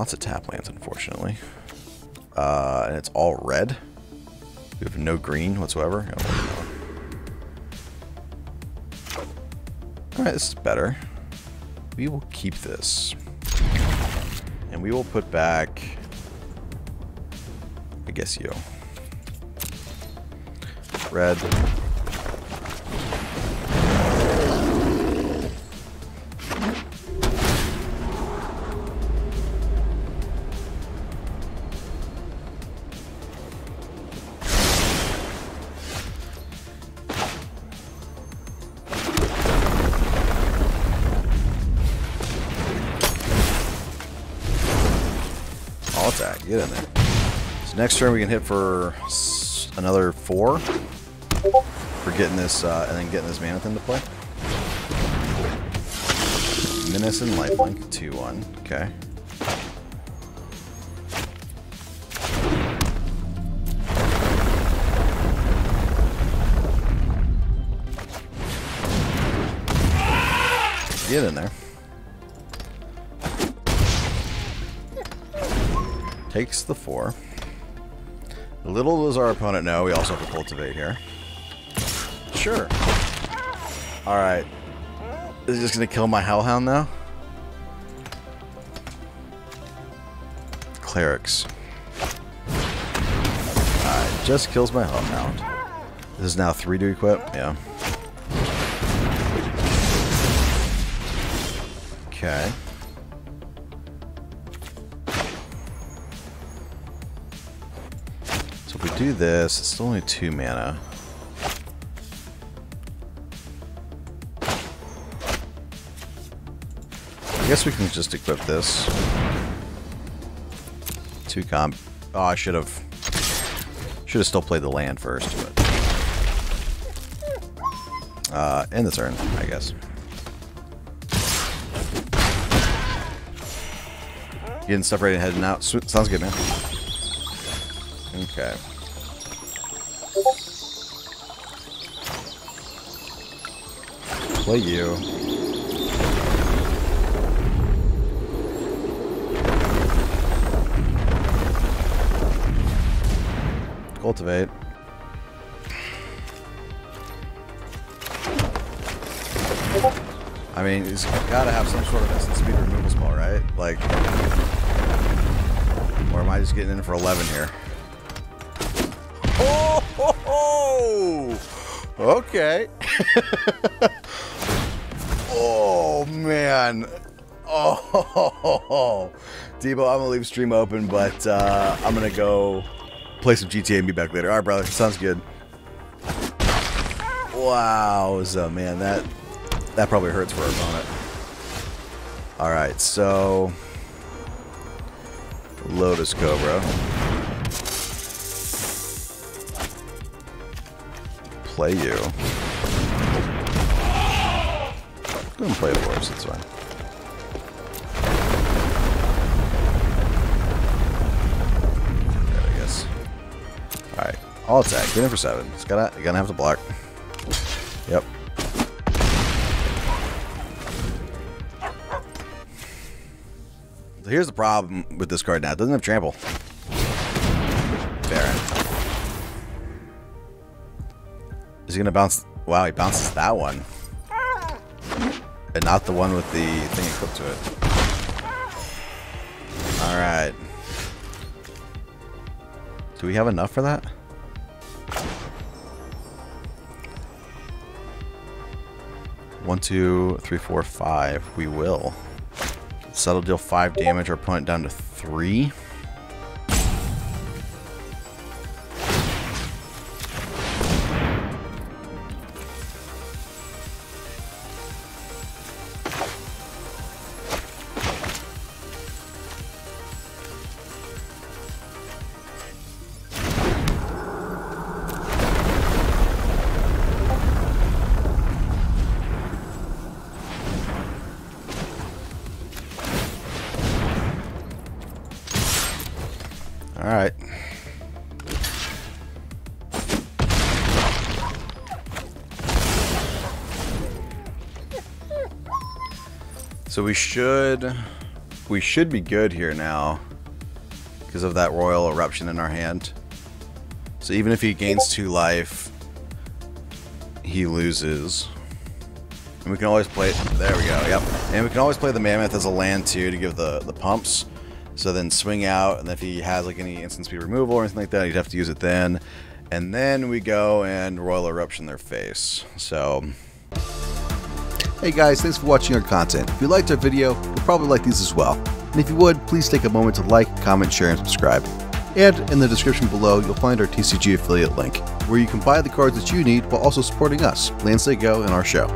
lots of tap lands, unfortunately. Uh, and it's all red. We have no green whatsoever. Alright, this is better. We will keep this. And we will put back... I guess you. Red. Get in there. So next turn we can hit for another four for getting this uh, and then getting this mammoth into play. Menace and lifelink, 2-1. Okay. Get in there. Takes the four. Little does our opponent know, we also have to cultivate here. Sure. Alright. Is he just gonna kill my Hellhound now? Clerics. Alright, just kills my Hellhound. This is now three to equip? Yeah. Okay. Do this, it's only two mana. I guess we can just equip this. Two comp. Oh, I should have. Should have still played the land first, but. Uh, end the turn, I guess. Getting and heading out. Sounds good, man. Okay. Play you. Cultivate. I mean, he's got to have some sort of instant speed removal spell, right? Like, or am I just getting in for 11 here? Oh, okay. oh man. Oh, Debo, I'm gonna leave stream open, but uh, I'm gonna go play some GTA and be back later. All right, brother. Sounds good. Wow, man, that that probably hurts for our opponent. All right, so Lotus Cobra. Play you. Go and play the horse, it's fine. I guess. Alright. All attack. Get in for seven. It's gotta you're gonna have to block. Yep. Here's the problem with this card now. It doesn't have trample. Baron. Is he gonna bounce? Wow, he bounces that one. And not the one with the thing equipped to it. Alright. Do we have enough for that? One, two, three, four, five. We will. So that'll deal five damage. Our opponent down to three. All right. So we should we should be good here now because of that Roil Eruption in our hand. So even if he gains two life, he loses. And we can always play... There we go, yep. And we can always play the Mammoth as a land, too, to give the, the pumps. So then swing out, and if he has like any instant speed removal or anything like that, he'd have to use it then. And then we go and Roil Eruption their face. So... Hey guys, thanks for watching our content. If you liked our video, you'll probably like these as well. And if you would, please take a moment to like, comment, share, and subscribe. And in the description below, you'll find our TCG affiliate link, where you can buy the cards that you need while also supporting us, Land Say Go, and our show.